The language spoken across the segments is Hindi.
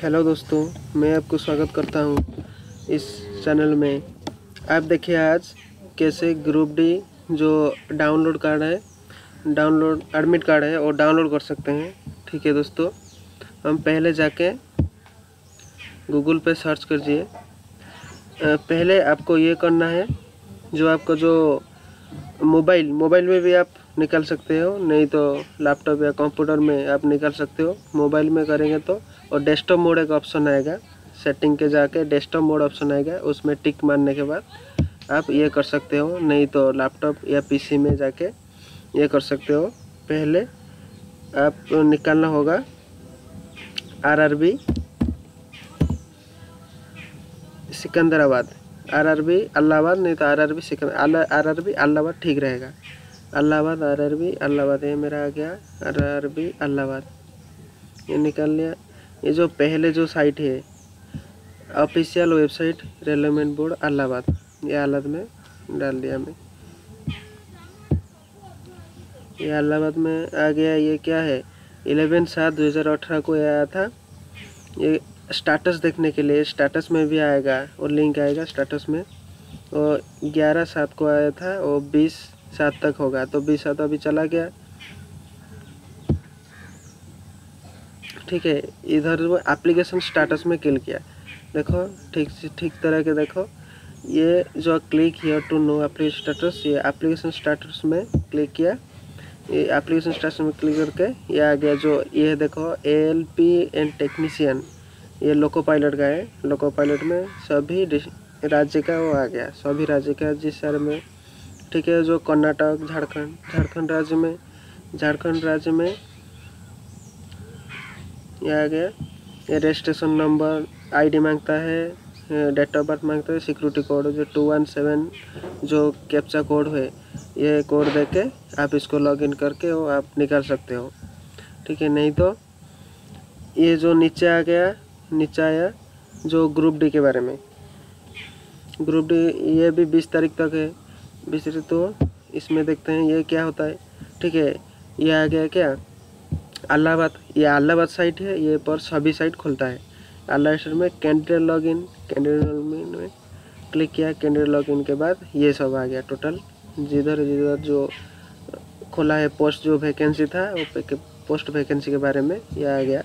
हेलो दोस्तों, मैं आपको स्वागत करता हूँ इस चैनल में। आप देखिए आज कैसे ग्रुप डी जो डाउनलोड कार्ड है डाउनलोड एडमिट कार्ड है, वो डाउनलोड कर सकते हैं। ठीक है दोस्तों, हम पहले जाके गूगल पे सर्च कीजिए। पहले आपको ये करना है, जो आपका जो मोबाइल मोबाइल में भी आप निकाल सकते हो, नहीं तो लैपटॉप या कंप्यूटर में आप निकाल सकते हो। मोबाइल में करेंगे तो और डेस्कटॉप मोड एक ऑप्शन आएगा। सेटिंग के जाके डेस्कटॉप मोड ऑप्शन आएगा, उसमें टिक मारने के बाद आप ये कर सकते हो, नहीं तो लैपटॉप या पीसी में जाके ये कर सकते हो। पहले आप निकालना होगा R RRB Secunderabad. RRB Allahabad, नहीं तो आरआरबी सिकंदर आरआरबी अल्लाहाबाद ठीक रहेगा। अल्लाहाबाद आरआरबी अल्लाहाबाद ये मेरा आ गया। आरआरबी अल्लाहाबाद ये निकाल लिया। ये जो पहले जो साइट है ऑफिशियल वेबसाइट रेलवेमेंट बोर्ड अल्लाहाबाद ये हालत में डाल दिया मैं ये अल्लाहाबाद में आ गया। ये क्या है? इलेवन सात दो हज़ार अठारह को आया था। ये स्टाटस देखने के लिए स्टाटस में भी आएगा और लिंक आएगा स्टाटस में। और ग्यारह सात को आया था और बीस सात तक होगा तो बीस सात अभी चला गया। ठीक है, इधर वो एप्लीकेशन स्टेटस में क्लिक किया। देखो, ठीक ठीक तरह के देखो। ये जो click here to know application status ये एप्लीकेशन स्टाटस में क्लिक किया। ये एप्लीकेशन स्टेटस में क्लिक करके ये आ गया जो, ये देखो एल पी एंड टेक्नीशियन ये लोको पायलट का है। लोको पायलट में सभी राज्य का वो आ गया। सभी राज्य का जिस शहर में ठीक है, जो कर्नाटक, झारखंड झारखंड राज्य में, झारखंड राज्य में ये आ गया। रजिस्ट्रेशन नंबर आईडी माँगता है डेट ऑफ़ बर्थ माँगता है सिक्योरिटी कोड जो टू वन सेवन जो कैप्चा कोड है, ये कोड दे के आप इसको लॉगिन करके वो आप निकाल सकते हो। ठीक है, नहीं तो ये जो नीचे आ गया, नीचे आया, जो ग्रुप डी के बारे में। ग्रुप डी ये भी बीस तारीख तक है। तारीख तो इसमें देखते हैं ये क्या होता है। ठीक है, ये आ गया क्या? अल्लाहाबाद, ये अल्लाहाबाद साइट है, ये पर सभी साइट खुलता है। अल्लाह में कैंडिडेट लॉगिन कैंडिडेट लॉगिन में क्लिक किया कैंडिडेट लॉगिन के बाद ये सब आ गया टोटल जिधर जिधर जो खोला है पोस्ट जो वैकेंसी था, वो पोस्ट वैकेंसी के बारे में ये आ गया।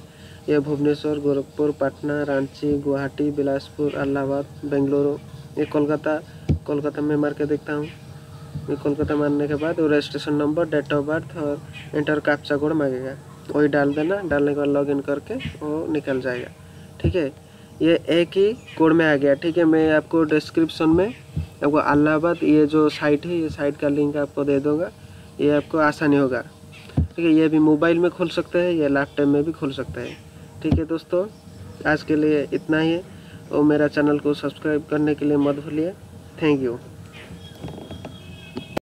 ये भुवनेश्वर, गोरखपुर, पटना, रांची, गुवाहाटी, बिलासपुर इलाहाबाद बेंगलुरु, ये कोलकाता कोलकाता में मार के देखता हूँ। कोलकाता मारने के बाद वो registration number date of birth और इंटर कैप्चा कोड मांगेगा। वही डाल देना, डालने के बाद लॉगिन करके वो निकल जाएगा। ठीक है? ये एक ही कोड में आ गया। ठीक है, मैं आपको डिस्क्रिप्शन में आपको अलाहाबाद ये जो साइट है, ये साइट का लिंक आपको दे दूँगा। ये आपको आसानी होगा। ठीक है, ये भी मोबाइल में खोल सकते हैं, या लैपटॉप में भी खोल सकते हैं। ठीक है दोस्तों, आज के लिए इतना ही है। और मेरा चैनल को सब्सक्राइब करने के लिए मत भूलिए। Thank you